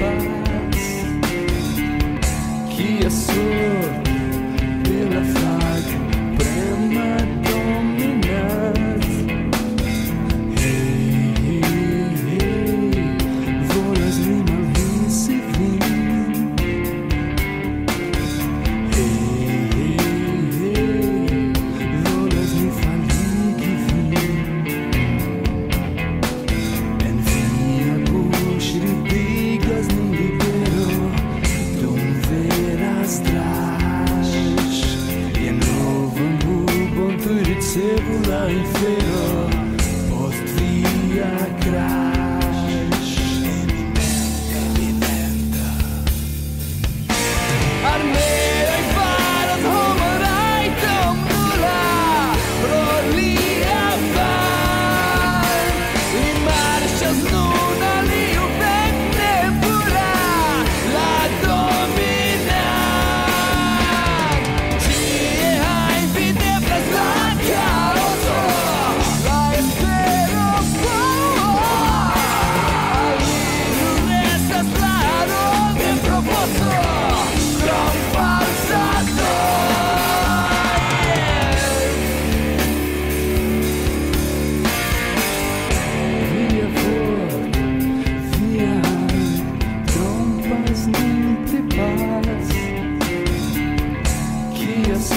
faz, que a sua pela faz. ogóla i fero podvija krać Eminenta, eminenta Armera i farad homorajta omnula prolija var I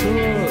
嗯